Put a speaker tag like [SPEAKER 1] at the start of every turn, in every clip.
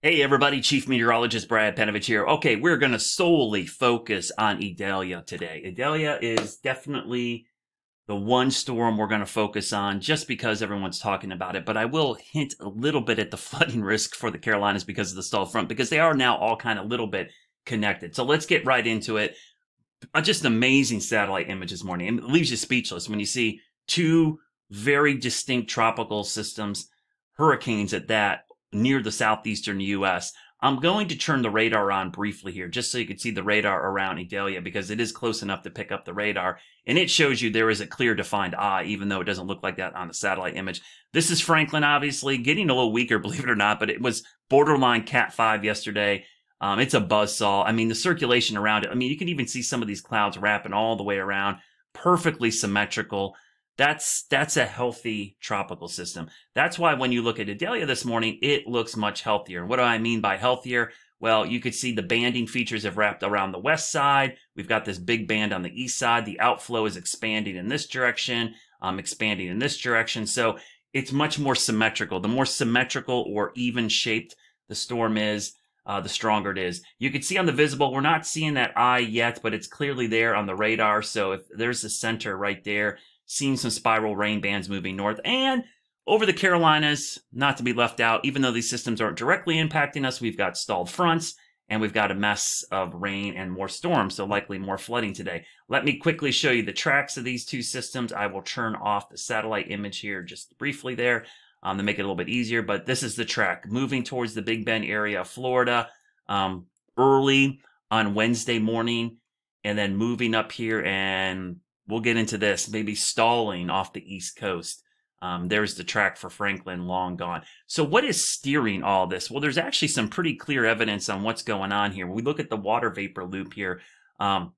[SPEAKER 1] Hey everybody, Chief Meteorologist Brad Panovich here. Okay, we're going to solely focus on Idalia today. Idalia is definitely the one storm we're going to focus on just because everyone's talking about it, but I will hint a little bit at the flooding risk for the Carolinas because of the stall front because they are now all kind of a little bit connected. So let's get right into it. Uh, just amazing satellite image this morning. It leaves you speechless when you see two very distinct tropical systems, hurricanes at that, near the southeastern U.S. I'm going to turn the radar on briefly here, just so you can see the radar around Idalia, because it is close enough to pick up the radar. And it shows you there is a clear defined eye, even though it doesn't look like that on the satellite image. This is Franklin, obviously, getting a little weaker, believe it or not, but it was borderline Cat 5 yesterday. Um, it's a buzz saw. I mean, the circulation around it, I mean, you can even see some of these clouds wrapping all the way around, perfectly symmetrical. That's that's a healthy tropical system. That's why when you look at Idalia this morning, it looks much healthier. And what do I mean by healthier? Well, you could see the banding features have wrapped around the west side. We've got this big band on the east side. The outflow is expanding in this direction, um, expanding in this direction. So it's much more symmetrical. The more symmetrical or even shaped the storm is, uh, the stronger it is. You can see on the visible, we're not seeing that eye yet, but it's clearly there on the radar. So if there's the center right there, seeing some spiral rain bands moving north and over the Carolinas, not to be left out, even though these systems aren't directly impacting us, we've got stalled fronts and we've got a mess of rain and more storms, so likely more flooding today. Let me quickly show you the tracks of these two systems. I will turn off the satellite image here just briefly there um, to make it a little bit easier, but this is the track moving towards the Big Bend area of Florida um, early on Wednesday morning and then moving up here and we'll get into this, maybe stalling off the East Coast. Um, there's the track for Franklin, long gone. So, what is steering all this? Well, there's actually some pretty clear evidence on what's going on here. When we look at the water vapor loop here, um,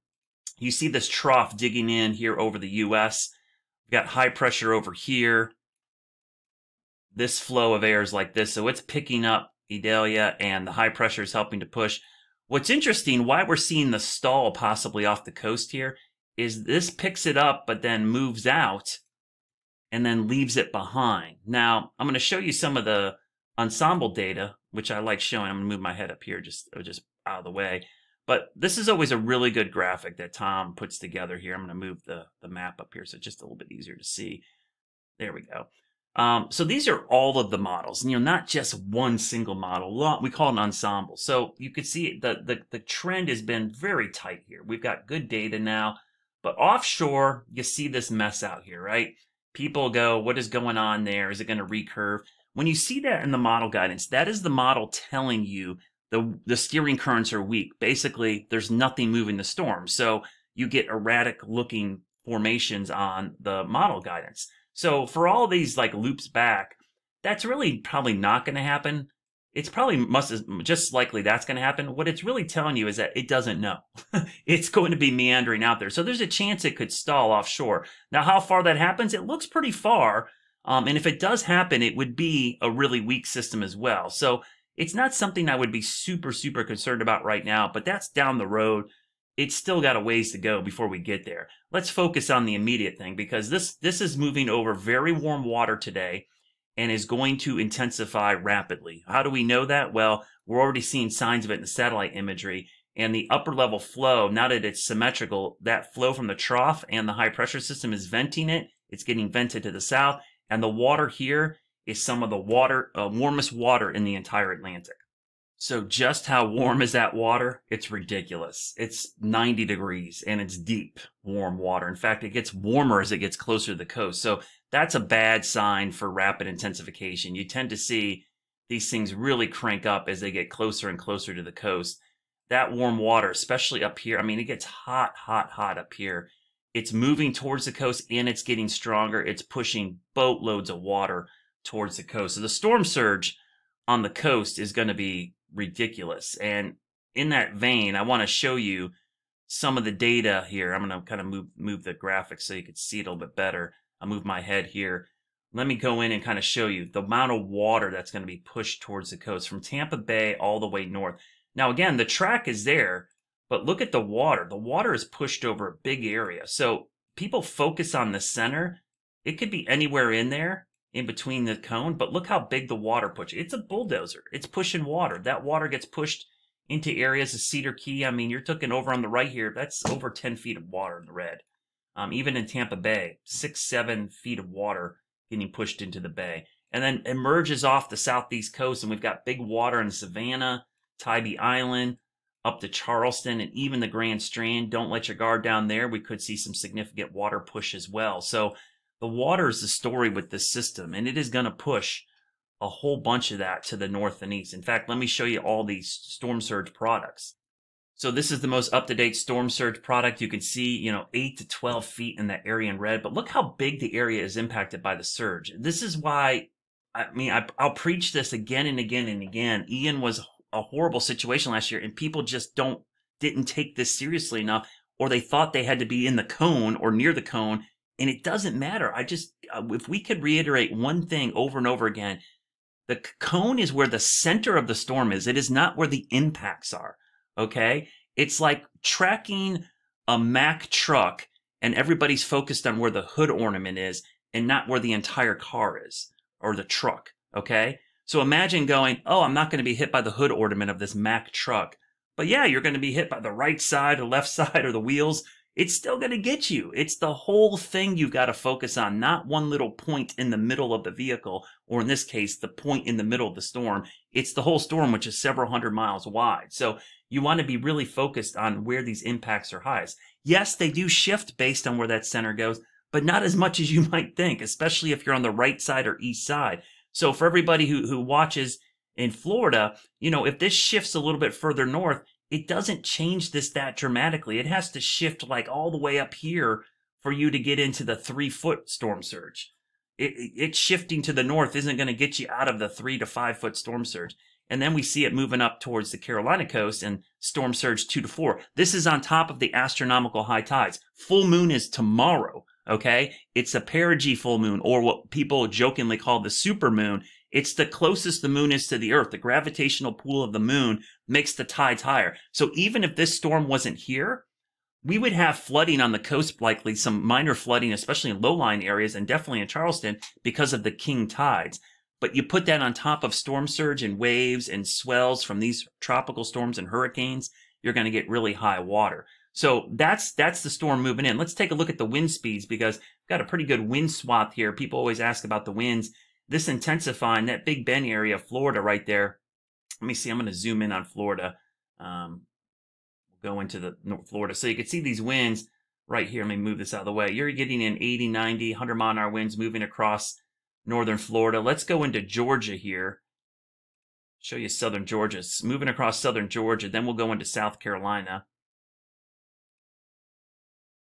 [SPEAKER 1] you see this trough digging in here over the U.S. We've got high pressure over here. This flow of air is like this, so it's picking up Idalia, and the high pressure is helping to push. What's interesting, why we're seeing the stall possibly off the coast here, is this picks it up but then moves out and then leaves it behind. Now, I'm going to show you some of the ensemble data, which I like showing. I'm going to move my head up here just, just out of the way. But this is always a really good graphic that Tom puts together here. I'm going to move the, the map up here so it's just a little bit easier to see. There we go. Um, so these are all of the models, you know, not just one single model. We call it an ensemble. So you can see the, the, the trend has been very tight here. We've got good data now. But offshore, you see this mess out here, right? People go, what is going on there? Is it going to recurve? When you see that in the model guidance, that is the model telling you the, the steering currents are weak. Basically, there's nothing moving the storm. So you get erratic looking formations on the model guidance. So for all these like loops back, that's really probably not going to happen it's probably must just likely that's going to happen. What it's really telling you is that it doesn't know. it's going to be meandering out there. So there's a chance it could stall offshore. Now, how far that happens, it looks pretty far. Um, and if it does happen, it would be a really weak system as well. So it's not something I would be super, super concerned about right now, but that's down the road. It's still got a ways to go before we get there. Let's focus on the immediate thing because this, this is moving over very warm water today and is going to intensify rapidly. How do we know that? Well, we're already seeing signs of it in the satellite imagery. And the upper level flow, now that it's symmetrical, that flow from the trough and the high pressure system is venting it. It's getting vented to the south. And the water here is some of the water, uh, warmest water in the entire Atlantic. So just how warm is that water? It's ridiculous. It's 90 degrees and it's deep, warm water. In fact, it gets warmer as it gets closer to the coast. So that's a bad sign for rapid intensification. You tend to see these things really crank up as they get closer and closer to the coast. That warm water, especially up here, I mean, it gets hot, hot, hot up here. It's moving towards the coast and it's getting stronger. It's pushing boatloads of water towards the coast. So the storm surge on the coast is going to be ridiculous. And in that vein, I want to show you some of the data here. I'm going to kind of move move the graphics so you can see it a little bit better. I'll move my head here. Let me go in and kind of show you the amount of water that's going to be pushed towards the coast from Tampa Bay all the way north. Now, again, the track is there, but look at the water. The water is pushed over a big area. So people focus on the center. It could be anywhere in there. In between the cone, but look how big the water push. It's a bulldozer. It's pushing water. That water gets pushed into areas of Cedar Key. I mean, you're talking over on the right here. That's over 10 feet of water in the red. Um, even in Tampa Bay, six, seven feet of water getting pushed into the bay. And then emerges off the southeast coast, and we've got big water in Savannah, Tybee Island, up to Charleston, and even the Grand Strand. Don't let your guard down there. We could see some significant water push as well. So the water is the story with this system, and it is going to push a whole bunch of that to the north and east. In fact, let me show you all these storm surge products. So this is the most up-to-date storm surge product. You can see, you know, 8 to 12 feet in that area in red, but look how big the area is impacted by the surge. This is why, I mean, I, will preach this again and again and again. Ian was a horrible situation last year and people just don't, didn't take this seriously enough or they thought they had to be in the cone or near the cone and it doesn't matter. I just, uh, if we could reiterate one thing over and over again, the cone is where the center of the storm is. It is not where the impacts are. Okay. It's like tracking a Mack truck and everybody's focused on where the hood ornament is and not where the entire car is or the truck. Okay. So imagine going, oh, I'm not going to be hit by the hood ornament of this Mack truck. But yeah, you're going to be hit by the right side or left side or the wheels it's still going to get you. It's the whole thing you've got to focus on, not one little point in the middle of the vehicle, or in this case, the point in the middle of the storm. It's the whole storm, which is several hundred miles wide. So you want to be really focused on where these impacts are highest. Yes, they do shift based on where that center goes, but not as much as you might think, especially if you're on the right side or east side. So for everybody who, who watches in Florida, you know, if this shifts a little bit further north, it doesn't change this that dramatically. It has to shift like all the way up here for you to get into the three foot storm surge. It, it shifting to the north isn't going to get you out of the three to five foot storm surge. And then we see it moving up towards the Carolina coast and storm surge two to four. This is on top of the astronomical high tides. Full moon is tomorrow. Okay. It's a perigee full moon or what people jokingly call the super moon. It's the closest the moon is to the earth. The gravitational pull of the moon makes the tides higher. So even if this storm wasn't here, we would have flooding on the coast, likely some minor flooding, especially in low-lying areas and definitely in Charleston because of the king tides. But you put that on top of storm surge and waves and swells from these tropical storms and hurricanes, you're going to get really high water. So that's that's the storm moving in. Let's take a look at the wind speeds because we've got a pretty good wind swath here. People always ask about the winds this intensifying, that Big Bend area, Florida right there. Let me see, I'm going to zoom in on Florida. Um, we'll go into the North Florida. So you can see these winds right here. Let me move this out of the way. You're getting in 80, 90, 100 mile an hour winds moving across northern Florida. Let's go into Georgia here. Show you southern Georgia. It's moving across southern Georgia. Then we'll go into South Carolina.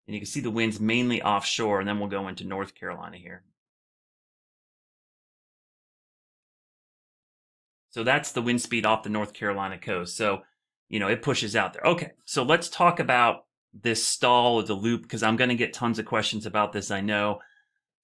[SPEAKER 1] And you can see the winds mainly offshore, and then we'll go into North Carolina here. So that's the wind speed off the North Carolina coast. So, you know, it pushes out there. Okay, so let's talk about this stall or the loop because I'm going to get tons of questions about this. I know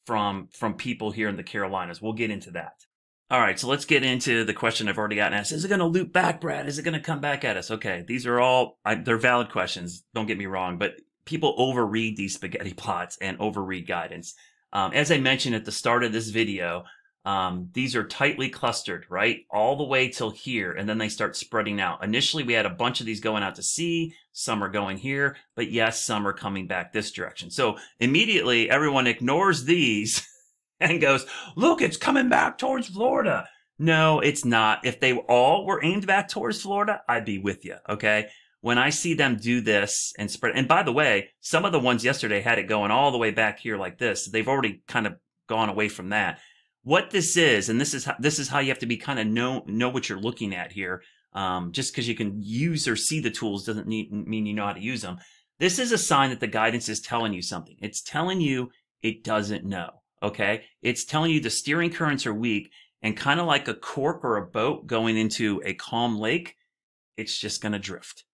[SPEAKER 1] from from people here in the Carolinas. We'll get into that. All right, so let's get into the question I've already gotten asked. Is it going to loop back, Brad? Is it going to come back at us? Okay, these are all I, they're valid questions. Don't get me wrong, but people overread these spaghetti plots and overread guidance. Um, as I mentioned at the start of this video, um, these are tightly clustered, right? All the way till here, and then they start spreading out. Initially, we had a bunch of these going out to sea. Some are going here, but yes, some are coming back this direction. So immediately, everyone ignores these and goes, look, it's coming back towards Florida. No, it's not. If they all were aimed back towards Florida, I'd be with you, okay? When I see them do this and spread, and by the way, some of the ones yesterday had it going all the way back here like this. They've already kind of gone away from that what this is, and this is how, this is how you have to be kind of know know what you're looking at here. Um, just because you can use or see the tools doesn't need, mean you know how to use them. This is a sign that the guidance is telling you something. It's telling you it doesn't know. Okay, it's telling you the steering currents are weak, and kind of like a cork or a boat going into a calm lake, it's just going to drift.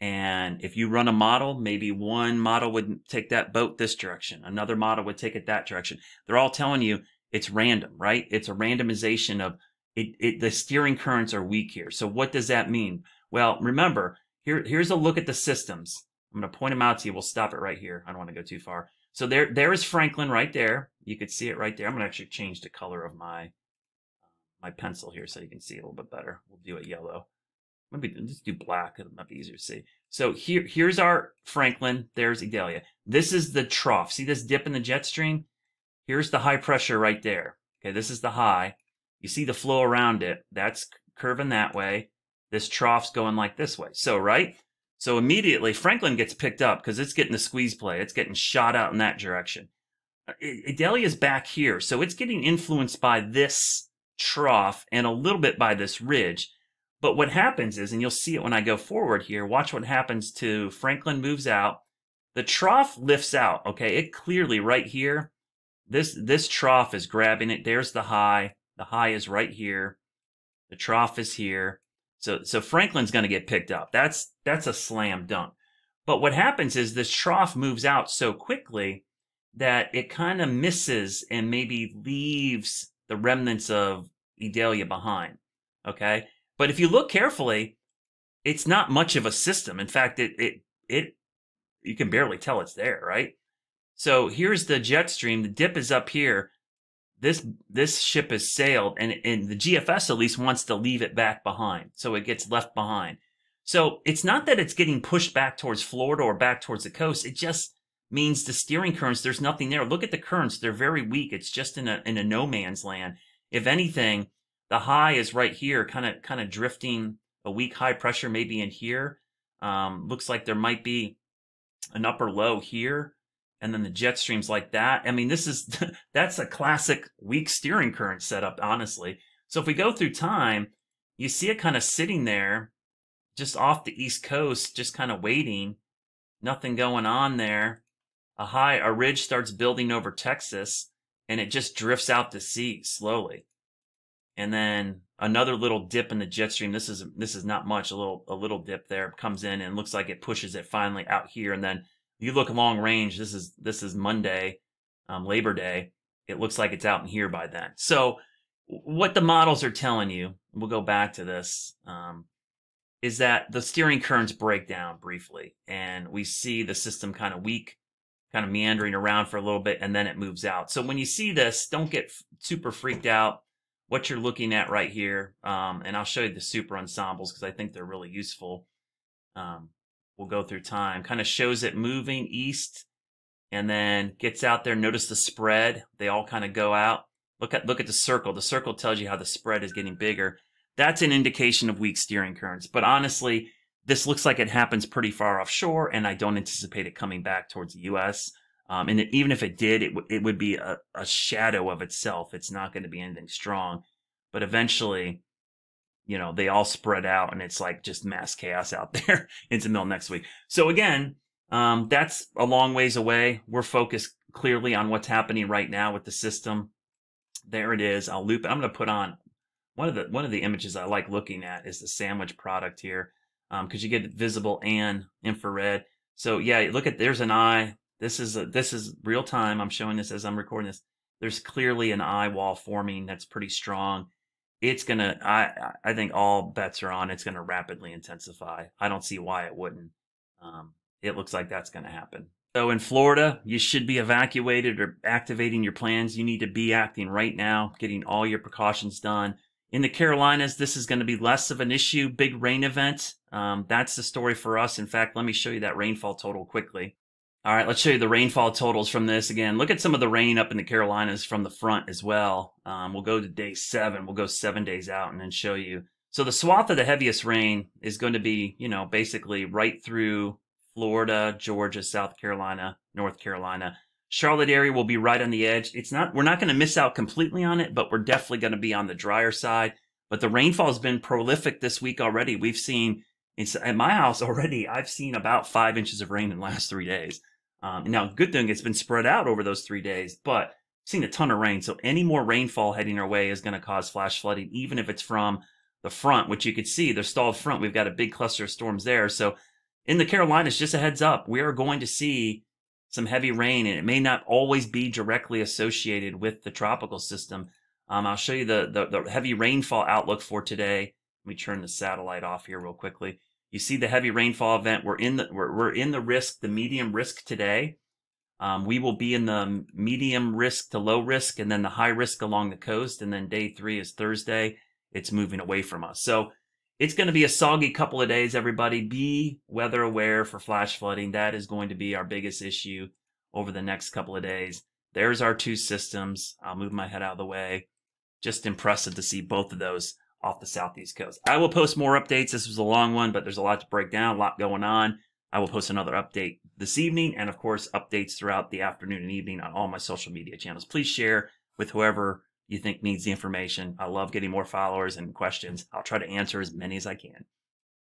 [SPEAKER 1] And if you run a model, maybe one model would take that boat this direction, another model would take it that direction. They're all telling you it's random, right? It's a randomization of it, it, the steering currents are weak here. So what does that mean? Well, remember, here, here's a look at the systems. I'm going to point them out to you. We'll stop it right here. I don't want to go too far. So there, there is Franklin right there. You could see it right there. I'm gonna actually change the color of my my pencil here so you can see a little bit better. We'll do it yellow. Maybe just do black. It might be easier to see. So here, here's our Franklin. There's Idalia. This is the trough. See this dip in the jet stream? Here's the high pressure right there. Okay, this is the high. You see the flow around it. That's curving that way. This trough's going like this way. So, right? So immediately Franklin gets picked up because it's getting the squeeze play. It's getting shot out in that direction. Uh, Idalia's back here. So it's getting influenced by this trough and a little bit by this ridge. But what happens is, and you'll see it when I go forward here, watch what happens to Franklin moves out. The trough lifts out, okay? It clearly right here, this, this trough is grabbing it. There's the high. The high is right here. The trough is here. So, so Franklin's going to get picked up. That's, that's a slam dunk. But what happens is this trough moves out so quickly that it kind of misses and maybe leaves the remnants of Idalia behind. Okay. But if you look carefully, it's not much of a system. In fact, it, it, it, you can barely tell it's there, right? So here's the jet stream. The dip is up here. This, this ship has sailed and, and the GFS at least wants to leave it back behind. So it gets left behind. So it's not that it's getting pushed back towards Florida or back towards the coast. It just means the steering currents, there's nothing there. Look at the currents. They're very weak. It's just in a, in a no man's land. If anything, the high is right here, kind of, kind of drifting a weak high pressure maybe in here. Um, looks like there might be an upper low here. And then the jet streams like that. I mean, this is, that's a classic weak steering current setup, honestly. So if we go through time, you see it kind of sitting there just off the East Coast, just kind of waiting. Nothing going on there a high, a ridge starts building over Texas and it just drifts out to sea slowly. And then another little dip in the jet stream. This is, this is not much. A little, a little dip there comes in and looks like it pushes it finally out here. And then you look long range. This is, this is Monday, um, Labor Day. It looks like it's out in here by then. So what the models are telling you, we'll go back to this, um, is that the steering currents break down briefly and we see the system kind of weak kind of meandering around for a little bit and then it moves out. So when you see this, don't get super freaked out. What you're looking at right here, um, and I'll show you the super ensembles because I think they're really useful. Um, we'll go through time. Kind of shows it moving east and then gets out there. Notice the spread. They all kind of go out. Look at look at the circle. The circle tells you how the spread is getting bigger. That's an indication of weak steering currents. But honestly, this looks like it happens pretty far offshore, and I don't anticipate it coming back towards the U.S. Um, and even if it did, it, it would be a, a shadow of itself. It's not going to be anything strong. But eventually, you know, they all spread out, and it's like just mass chaos out there into middle next week. So again, um, that's a long ways away. We're focused clearly on what's happening right now with the system. There it is. I'll loop it. I'm going to put on one of the one of the images I like looking at is the sandwich product here Um, because um, you get visible and infrared. So yeah, look at there's an eye. This is a, this is real time. I'm showing this as I'm recording this. There's clearly an eye wall forming that's pretty strong. It's gonna. I I think all bets are on. It's gonna rapidly intensify. I don't see why it wouldn't. Um, it looks like that's gonna happen. So in Florida, you should be evacuated or activating your plans. You need to be acting right now, getting all your precautions done. In the Carolinas, this is going to be less of an issue. Big rain event. Um, that's the story for us. In fact, let me show you that rainfall total quickly. All right, let's show you the rainfall totals from this again. Look at some of the rain up in the Carolinas from the front as well. Um, we'll go to day seven. We'll go seven days out and then show you. So the swath of the heaviest rain is going to be, you know, basically right through Florida, Georgia, South Carolina, North Carolina. Charlotte area will be right on the edge. It's not, we're not going to miss out completely on it, but we're definitely going to be on the drier side. But the rainfall has been prolific this week already. We've seen at my house already. I've seen about five inches of rain in the last three days. Um, now, good thing it's been spread out over those three days, but seen a ton of rain. So any more rainfall heading our way is going to cause flash flooding, even if it's from the front, which you could see the stalled front. We've got a big cluster of storms there. So in the Carolinas, just a heads up, we are going to see some heavy rain, and it may not always be directly associated with the tropical system. Um, I'll show you the, the, the heavy rainfall outlook for today. Let me turn the satellite off here real quickly. You see the heavy rainfall event. We're in the we're, we're in the risk, the medium risk today. Um, we will be in the medium risk to low risk and then the high risk along the coast. And then day three is Thursday. It's moving away from us. So it's going to be a soggy couple of days, everybody. Be weather aware for flash flooding. That is going to be our biggest issue over the next couple of days. There's our two systems. I'll move my head out of the way. Just impressive to see both of those off the southeast coast. I will post more updates. This was a long one, but there's a lot to break down, a lot going on. I will post another update this evening and, of course, updates throughout the afternoon and evening on all my social media channels. Please share with whoever you think needs the information. I love getting more followers and questions. I'll try to answer as many as I can.